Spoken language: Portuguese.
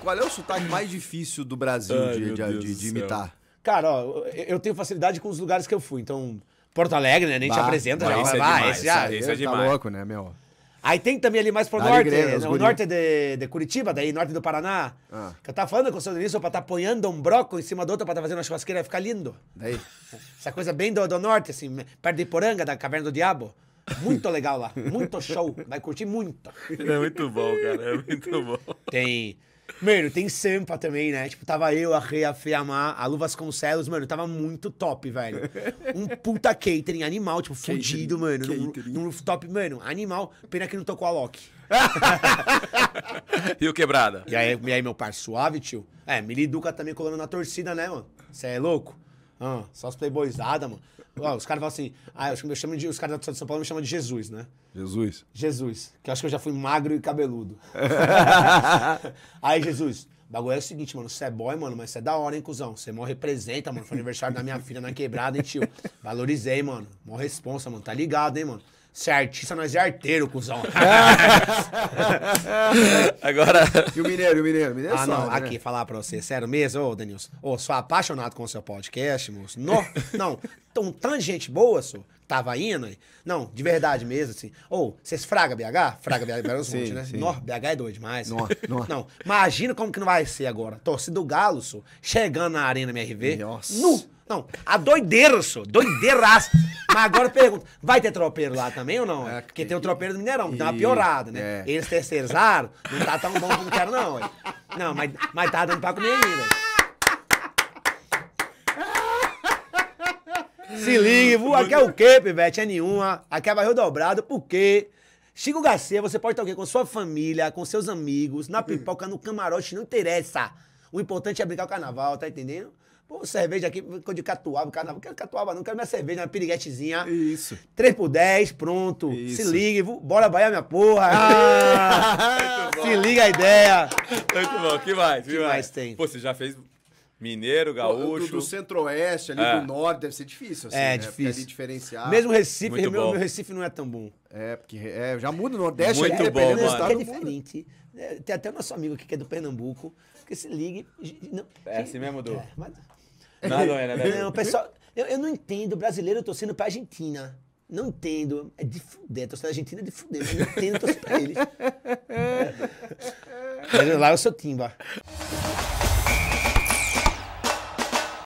qual é o sotaque mais difícil do Brasil Ai, de, de- de- de imitar? Cara, ó, eu tenho facilidade com os lugares que eu fui. Então, Porto Alegre, né? Nem te Bah, apresenta, bah, já esse é esse já. esse Isso é tá demais. louco, né, meu? Aí tem também ali mais pro norte, né, o guri. norte de, de Curitiba, daí norte do Paraná. Ah. Que eu tava falando com o seu Denilson pra estar apoiando um broco em cima do outro pra estar fazendo uma churrasqueira, vai ficar lindo. Daí. Essa coisa bem do, do norte, assim, perto de Poranga, da Caverna do Diabo. Muito legal lá, muito show, vai curtir muito. É muito bom, cara. É muito bom. Tem. Mano, tem Sampa também, né? Tipo, tava eu, a Rei, a Fê, a Má, a Luvas Concelos, mano, tava muito top, velho. Um puta catering animal, tipo, fudido, mano. Catering. num rooftop, mano, animal. Pena que não tocou a Loki. E o quebrada? E aí, e aí meu par, suave, tio. É, Miliduca também colando na torcida, né, mano? Você é louco? Ah, só os playboyzada, mano. Ó, os caras falam assim, ah, acho que me chamam de, os caras de São Paulo me chamam de Jesus, né? Jesus. Jesus, que eu acho que eu já fui magro e cabeludo. Aí, Jesus, o bagulho é o seguinte, mano, você é boy, mano, mas você é da hora, hein, cuzão? Você mó representa, mano. Foi aniversário da minha filha na quebrada, hein, tio? Valorizei, mano. Mó responsa, mano. Tá ligado, hein, mano? Você é artista, nós é arteiro, cuzão. Agora. E o mineiro, e o mineiro? O mineiro Ah, sabe, não, né? aqui, falar pra você, sério mesmo, ô, Denilson. Ô, sou apaixonado com o seu podcast, moço. No, não, tão, tanta gente boa, sou. Tava indo aí. Não, de verdade mesmo, assim. Ô, vocês fraga BH? Fraga BH, Belo Horizonte, né? sim. Nó, BH é doido demais. Nó, nó. Não, imagina como que não vai ser agora. Torcida do Galo, sou. Chegando na Arena MRV. Nossa. Nu. Não, a doideira, sou. Doideiraço. Mas agora eu pergunto, vai ter tropeiro lá também ou não? É, Porque tem o tropeiro do Mineirão, que dá uma piorada, né? é. Eles terceirizaram, não tá tão bom como quero, não, ué. Não, mas, mas tá dando pra comer ainda. Se ligue, vu, aqui é o quê, Pivete? É nenhuma. Aqui é barril dobrado, por quê? Chico Garcia, você pode estar o quê? Com sua família, com seus amigos, na pipoca, no camarote, não interessa. O importante é brincar o carnaval, tá entendendo? Pô, cerveja aqui, ficou de catuaba, carnaval. Não quero catuaba, não quero minha cerveja, uma piriguetezinha. Isso. 3 por 10, pronto. Isso. Se ligue, bora baiar minha porra. Ah, se liga a ideia. Muito bom. que mais? Que mais tem? Pô, você já fez mineiro, Do, gaúcho. do centro-oeste, ali É. do norte, deve ser difícil, assim, É, né? difícil. Porque ali diferenciar. Mesmo Recife, Muito meu, bom. meu Recife não é tão bom. É, porque é, já muda o Nordeste, Muito ali, bom, dependendo do mano. estado, é diferente. É, Tem até o nosso amigo aqui que é do Pernambuco, que se ligue. Não, É assim mesmo, Du? É, mas- Nada, não é, né? Não, pessoal, eu, eu não entendo brasileiro torcendo pra Argentina. Não entendo. É de fuder. Torcer pra Argentina é de fuder. mas Eu não entendo torcer pra eles. É. Lá eu sou Timba.